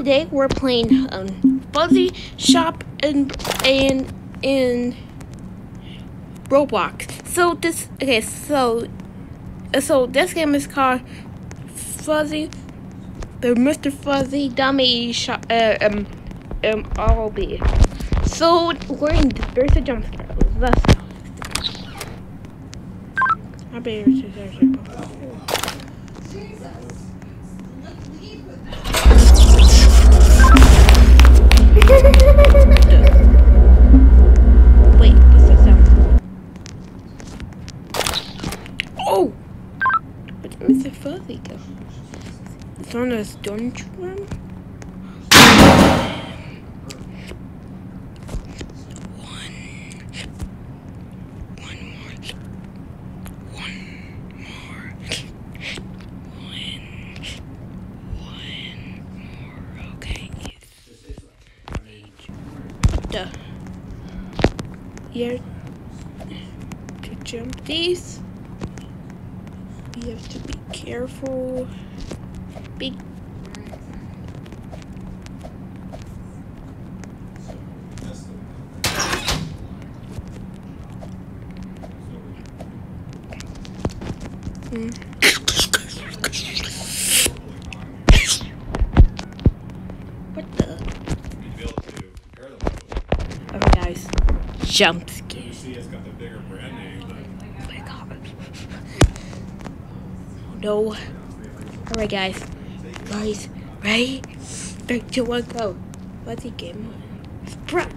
today we're playing um, Fuzzy Shop and and in Roblox. So this okay, so so this game is called Fuzzy the Mr. Fuzzy Dummy Shop uh, um um ROB. So we're in there's a jump scare. Let's go. I better search Wait, what's that sound? Oh! Where's Mr. Fuzzy go? It's on a stone? One. One more. One more. One. One more. Okay. What the? Here to jump these. We have to be careful. Be hmm. What the? You'd be able to compare them to Oh, guys. Jump scare. You see, it's got the bigger brand name, but Oh my god. Oh no. Alright, guys. Guys, ready? Three, two, one, go. What's the game? Sprint.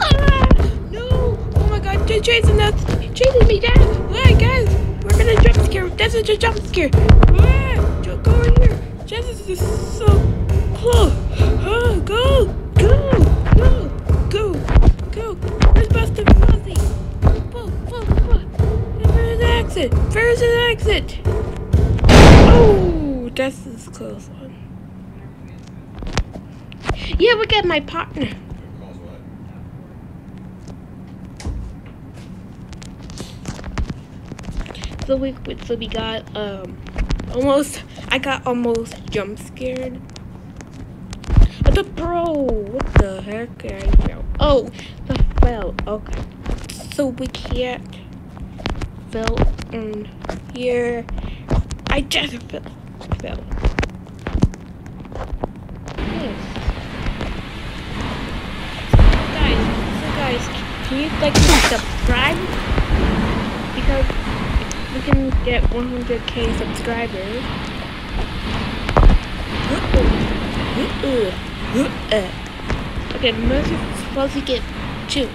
Ah, no! Oh they're chasing us! Chasing me down! Alright, guys, we're gonna jump scare. This is a jump scare. Ah, go in here. Jesus is so close. Ah, go, go, go, go, go. Where's Buster Fuzzy? Whoa, whoa, whoa. Where's the exit? Where's the exit? Oh, this is close one. Yeah, we got my partner. So we so we got um almost I got almost jump scared. The bro, what the heck? I. Oh, the fell. Okay, so we can't fell in here. I just fell. Fell. Guys, guys, can you like subscribe? Because we can get 100k subscribers. Uh, uh, uh, okay, Mercy supposed to get two.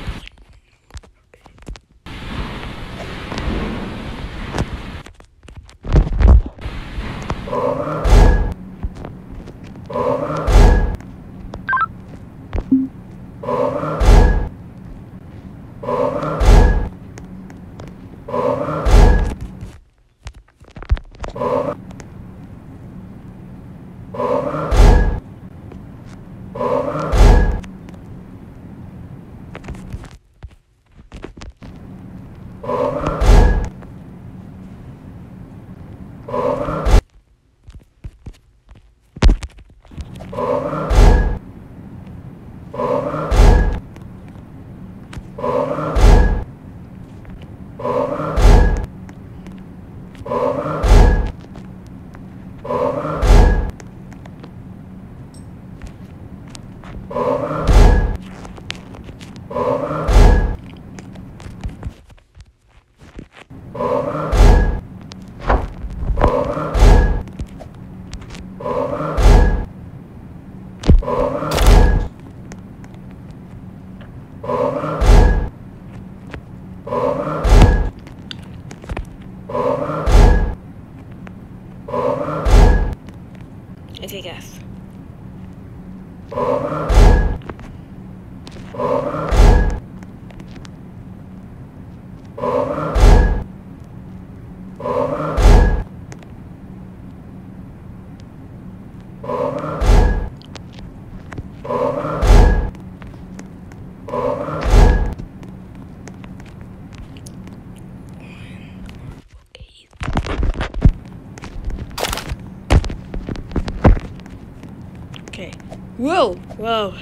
Okay. Whoa! Whoa!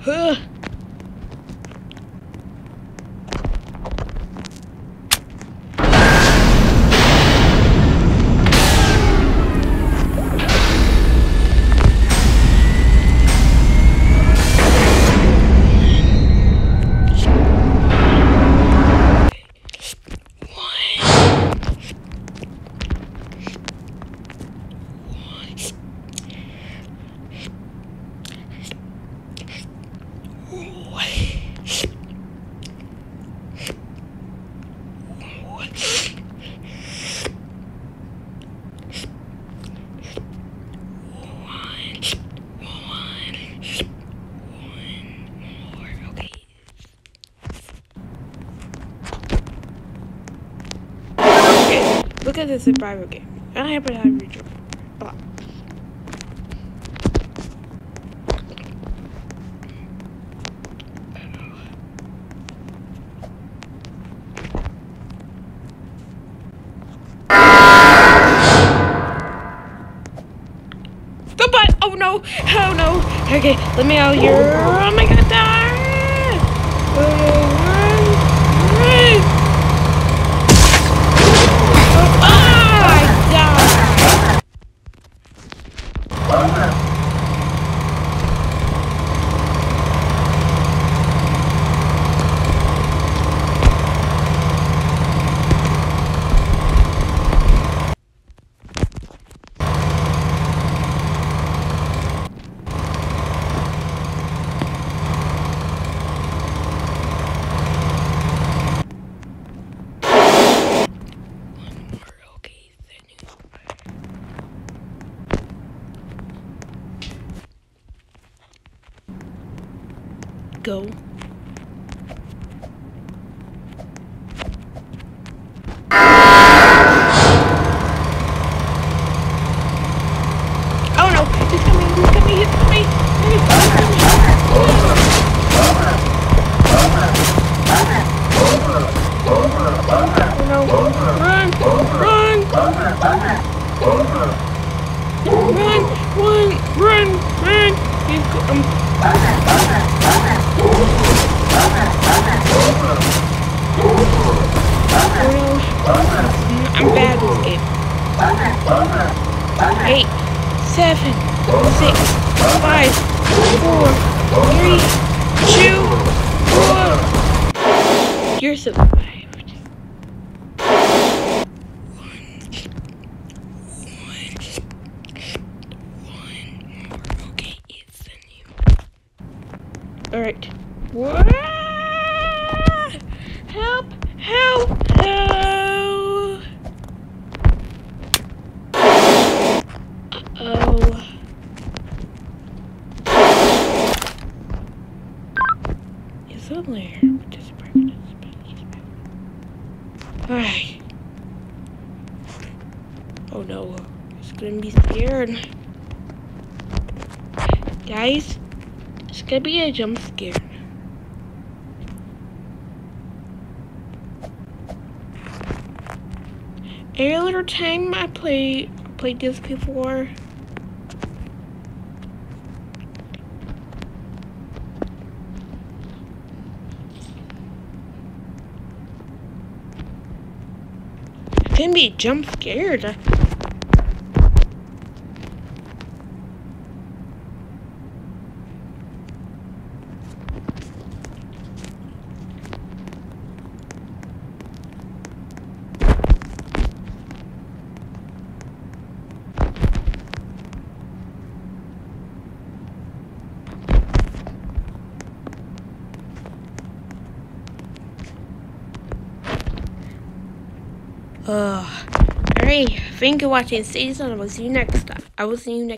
Huh! Look at this survival game. I happen to have regional. Blah. The butt! Oh no! Oh no! Okay, let me out here. Oh my god! Ah! Oh, run! Run! Ah! I died! One more, okay, then you- Go. I'm bad at this game. Eight, seven, six, five, four, three, two, one. You're survived. Okay, it's the new. Alright. Help! Alright. Oh no. It's gonna be scared. Guys, it's gonna be a jump scare. Every little time I play played this before. Can be jump scared. Thank you for watching. Stay tuned. I will see you next time. I will see you next